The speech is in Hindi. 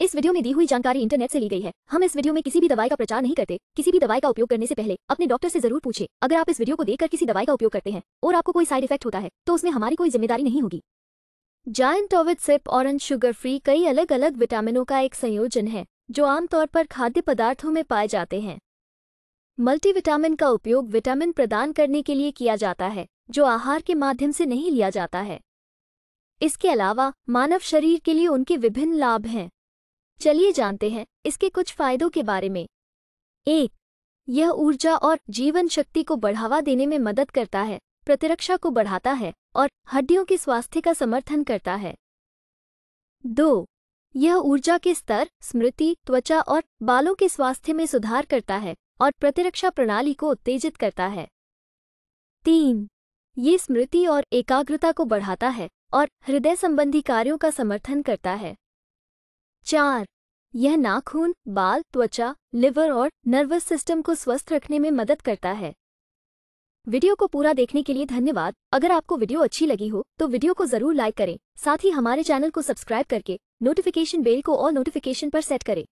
इस वीडियो में दी हुई जानकारी इंटरनेट से ली गई है। हम इस वीडियो में किसी भी दवाई का प्रचार नहीं करते। किसी भी दवाई का उपयोग करने से पहले अपने डॉक्टर से ज़रूर पूछे। अगर आप इस वीडियो को देखकर किसी दवाई का उपयोग करते हैं और आपको कोई साइड इफ़ेक्ट होता है तो उसमें हमारी कोई ज़िम्मेदारी नहीं होगी। जायंट ओविड सिप ऑरेंज शुगर फ्री कई अलग अलग विटामिनों का एक संयोजन है, जो आमतौर पर खाद्य पदार्थों में पाए जाते हैं। मल्टीविटामिन का उपयोग विटामिन प्रदान करने के लिए किया जाता है, जो आहार के माध्यम से नहीं लिया जाता है। इसके अलावा मानव शरीर के लिए उनके विभिन्न लाभ हैं। चलिए जानते हैं इसके कुछ फायदों के बारे में। एक, यह ऊर्जा और जीवन शक्ति को बढ़ावा देने में मदद करता है, प्रतिरक्षा को बढ़ाता है और हड्डियों के स्वास्थ्य का समर्थन करता है। दो, यह ऊर्जा के स्तर, स्मृति, त्वचा और बालों के स्वास्थ्य में सुधार करता है और प्रतिरक्षा प्रणाली को उत्तेजित करता है। तीन, ये स्मृति और एकाग्रता को बढ़ाता है और हृदय संबंधी कार्यों का समर्थन करता है। चार, यह नाखून, बाल, त्वचा, लिवर और नर्वस सिस्टम को स्वस्थ रखने में मदद करता है। वीडियो को पूरा देखने के लिए धन्यवाद। अगर आपको वीडियो अच्छी लगी हो तो वीडियो को ज़रूर लाइक करें। साथ ही हमारे चैनल को सब्सक्राइब करके नोटिफिकेशन बेल को और नोटिफिकेशन पर सेट करें।